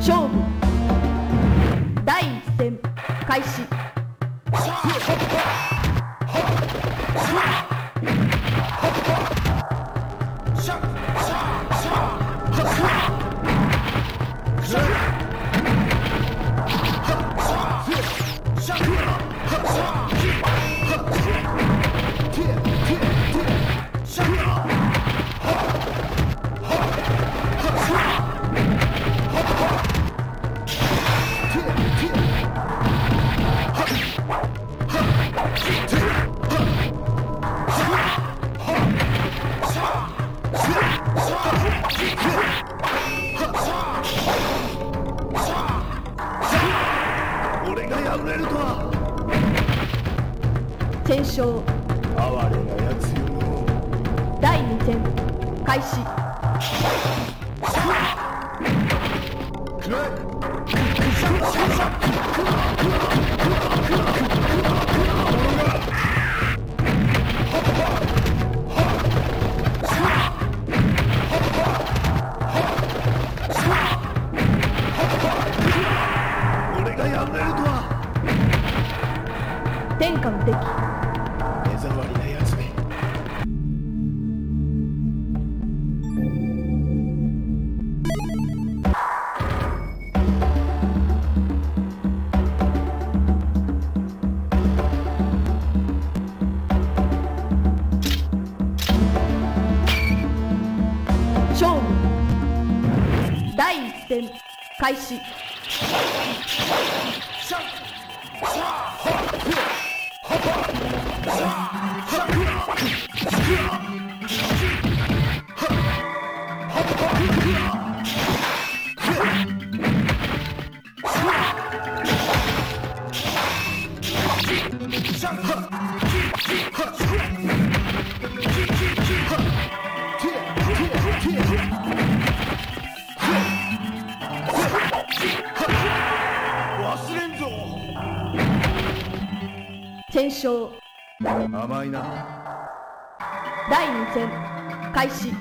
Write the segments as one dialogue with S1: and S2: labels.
S1: 勝負。第1戦開始。勝
S2: 哀れなやつよ
S1: 第2戦開始。
S2: 俺目障りなやつめ。
S1: 勝負。第一戦開始
S2: 忘
S1: 勝
S2: 甘いな。
S1: 第二戦開始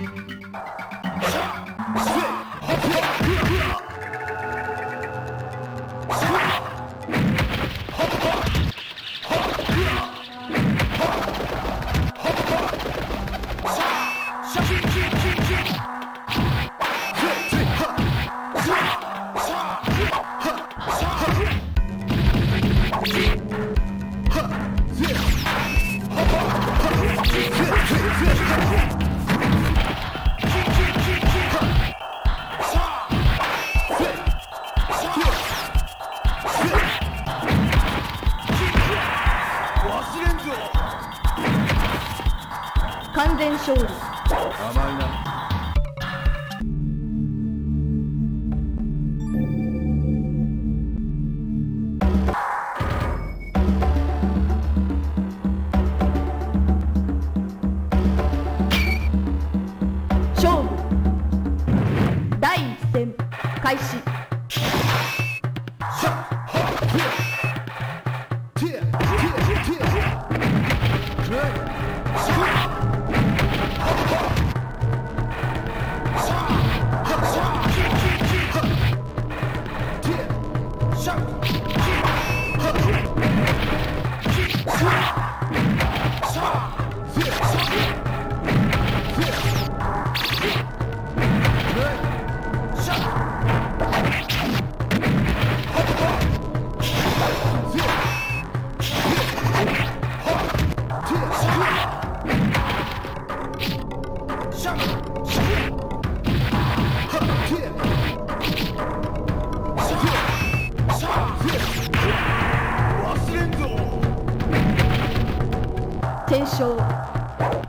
S1: 連勝。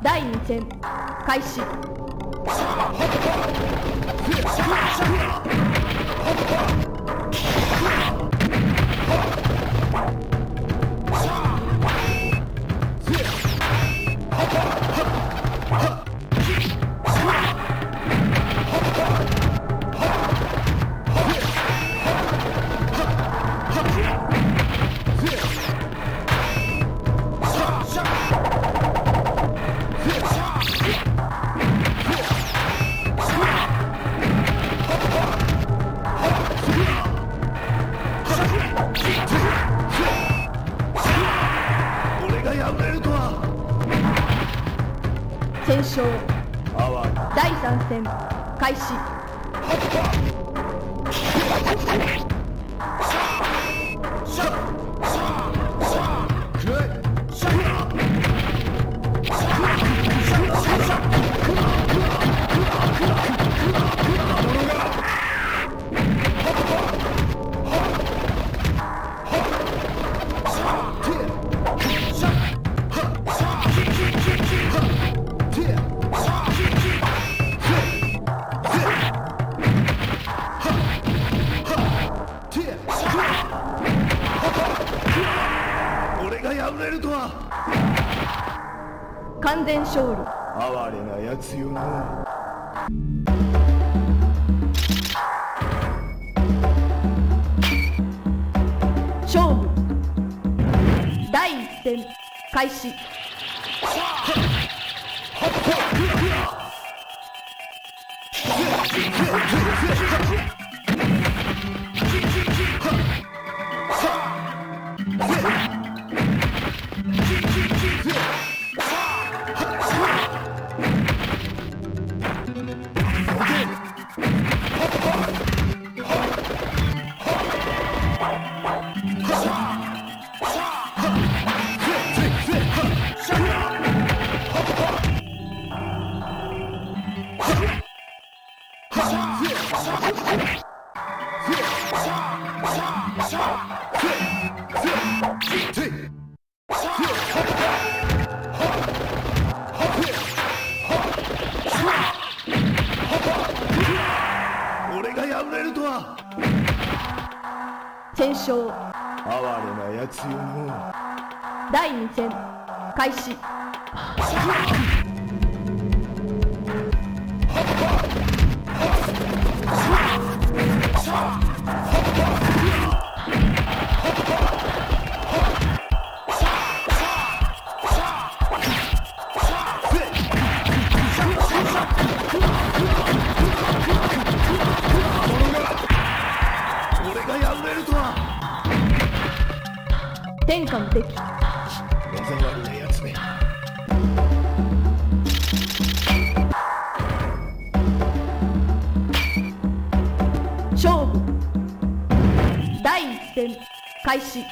S1: 第2戦開始。戦勝第3戦開始。
S2: 敗れるとは。
S1: 完全勝利。
S2: 哀れなやつよの
S1: 勝負。第1戦開始戦勝
S2: 哀れなやつよの
S1: 第2戦開始。
S2: 俺やつめ。
S1: 勝負。第1戦開始。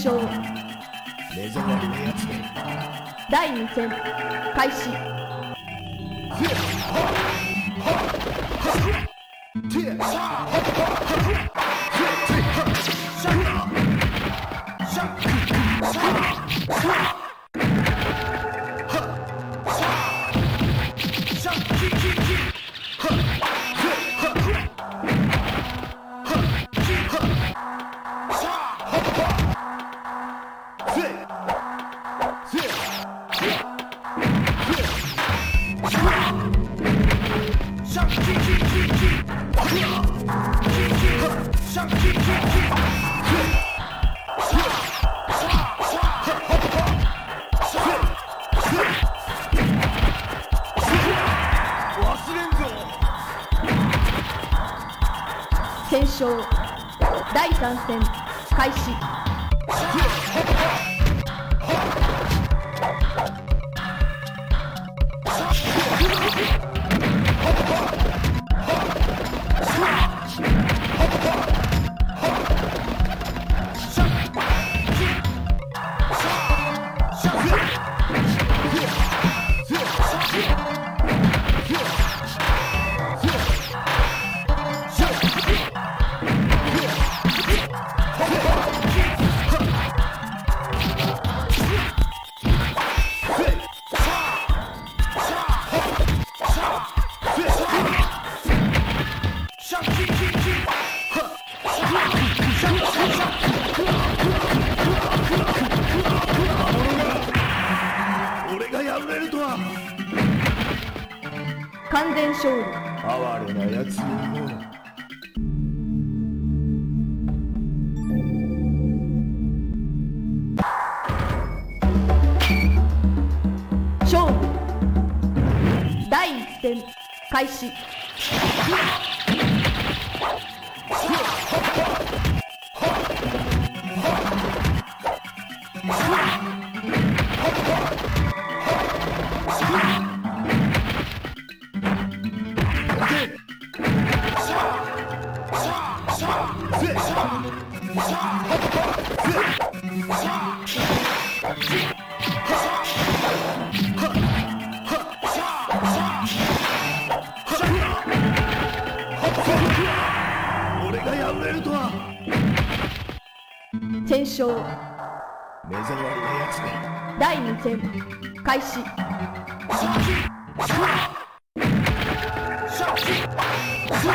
S1: 勝。
S2: 目障りなやつめ
S1: 第2戦開始。
S2: 忘
S1: 勝第3戦開始。完全勝利。
S2: 哀れな奴めの
S1: 勝負第一戦開始
S2: 俺がやれるとは。
S1: 検証
S2: 目障りなやつだ
S1: 第2戦開始。シャキシャキシャ